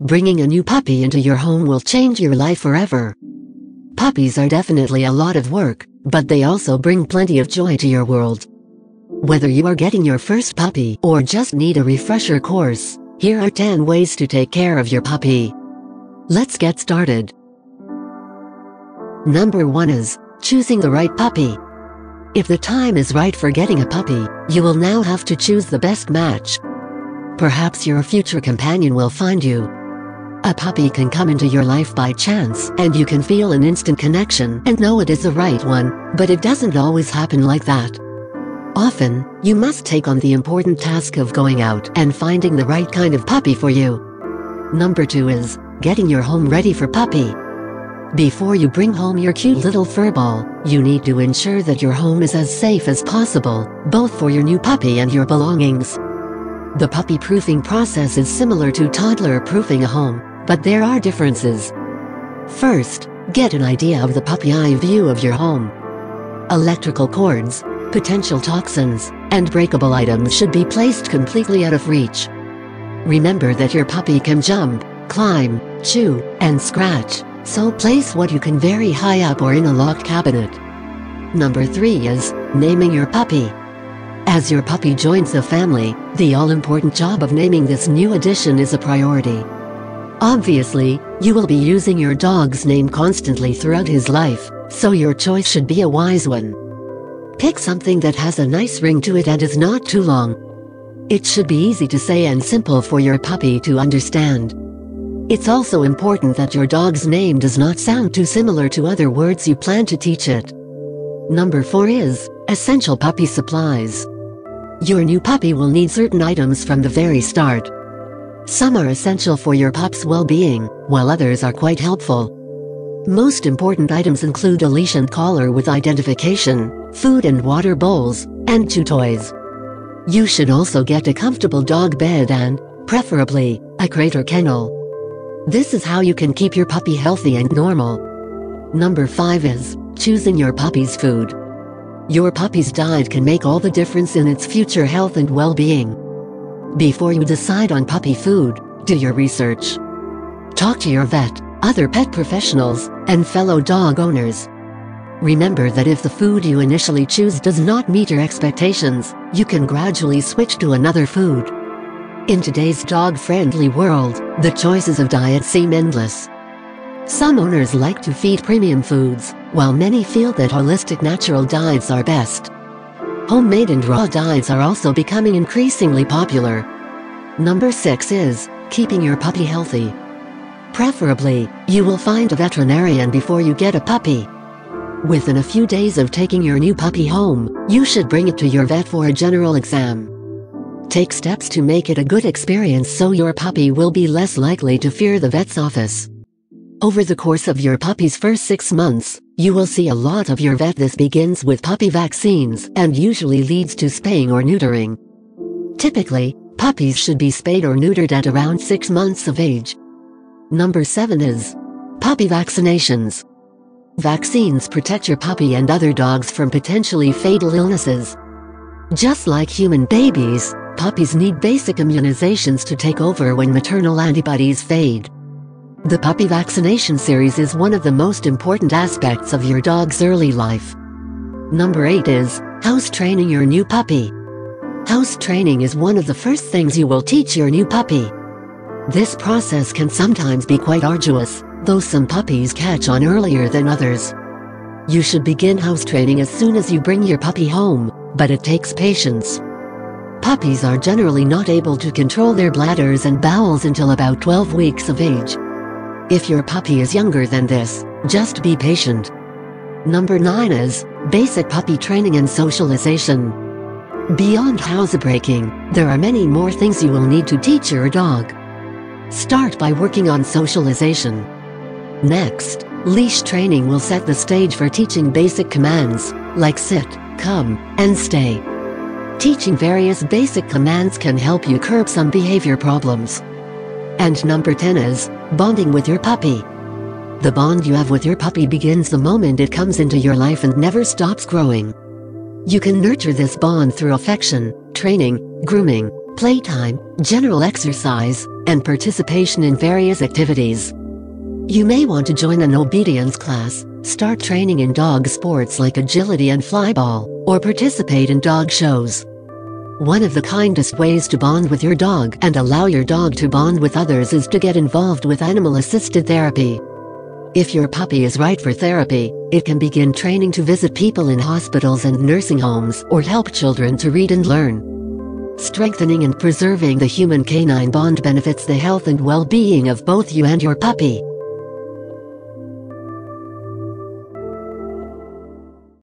bringing a new puppy into your home will change your life forever. Puppies are definitely a lot of work, but they also bring plenty of joy to your world. Whether you are getting your first puppy or just need a refresher course, here are 10 ways to take care of your puppy. Let's get started. Number 1 is choosing the right puppy. If the time is right for getting a puppy, you will now have to choose the best match. Perhaps your future companion will find you. A puppy can come into your life by chance and you can feel an instant connection and know it is the right one, but it doesn't always happen like that. Often, you must take on the important task of going out and finding the right kind of puppy for you. Number 2 is getting your home ready for puppy. Before you bring home your cute little furball, you need to ensure that your home is as safe as possible, both for your new puppy and your belongings. The puppy proofing process is similar to toddler proofing a home, but there are differences. First, get an idea of the puppy eye view of your home. Electrical cords, potential toxins, and breakable items should be placed completely out of reach. Remember that your puppy can jump, climb, chew, and scratch. So place what you can very high up or in a locked cabinet. Number 3 is naming your puppy. As your puppy joins the family, the all-important job of naming this new addition is a priority. Obviously, you will be using your dog's name constantly throughout his life, so your choice should be a wise one. Pick something that has a nice ring to it and is not too long. It should be easy to say and simple for your puppy to understand. It's also important that your dog's name does not sound too similar to other words you plan to teach it. Number 4 is Essential Puppy Supplies. Your new puppy will need certain items from the very start. Some are essential for your pup's well-being, while others are quite helpful. Most important items include a leash and collar with identification, food and water bowls, and chew toys. You should also get a comfortable dog bed and, preferably, a crate or kennel. This is how you can keep your puppy healthy and normal. Number 5 is choosing your puppy's food. Your puppy's diet can make all the difference in its future health and well-being. Before you decide on puppy food, do your research. Talk to your vet, other pet professionals, and fellow dog owners. Remember that if the food you initially choose does not meet your expectations, you can gradually switch to another food. In today's dog-friendly world, the choices of diet seem endless. Some owners like to feed premium foods, while many feel that holistic natural diets are best. Homemade and raw diets are also becoming increasingly popular. Number 6 is keeping your puppy healthy. Preferably, you will find a veterinarian before you get a puppy. Within a few days of taking your new puppy home, you should bring it to your vet for a general exam. Take steps to make it a good experience so your puppy will be less likely to fear the vet's office. Over the course of your puppy's first six months, you will see a lot of your vet. This begins with puppy vaccines and usually leads to spaying or neutering. Typically, puppies should be spayed or neutered at around six months of age. Number 7 is puppy vaccinations. Vaccines protect your puppy and other dogs from potentially fatal illnesses. Just like human babies, puppies need basic immunizations to take over when maternal antibodies fade. The puppy vaccination series is one of the most important aspects of your dog's early life. Number 8 is house training your new puppy. House training is one of the first things you will teach your new puppy. This process can sometimes be quite arduous, though some puppies catch on earlier than others. You should begin house training as soon as you bring your puppy home, but it takes patience. Puppies are generally not able to control their bladders and bowels until about 12 weeks of age. If your puppy is younger than this, just be patient. Number 9 is basic puppy training and socialization. Beyond housebreaking, there are many more things you will need to teach your dog. Start by working on socialization. Next, leash training will set the stage for teaching basic commands, like sit, come, and stay. Teaching various basic commands can help you curb some behavior problems. And number 10 is bonding with your puppy. The bond you have with your puppy begins the moment it comes into your life and never stops growing. You can nurture this bond through affection, training, grooming, playtime, general exercise, and participation in various activities. You may want to join an obedience class, start training in dog sports like agility and flyball, or participate in dog shows. One of the kindest ways to bond with your dog and allow your dog to bond with others is to get involved with animal-assisted therapy. If your puppy is right for therapy, it can begin training to visit people in hospitals and nursing homes or help children to read and learn. Strengthening and preserving the human canine bond benefits the health and well-being of both you and your puppy.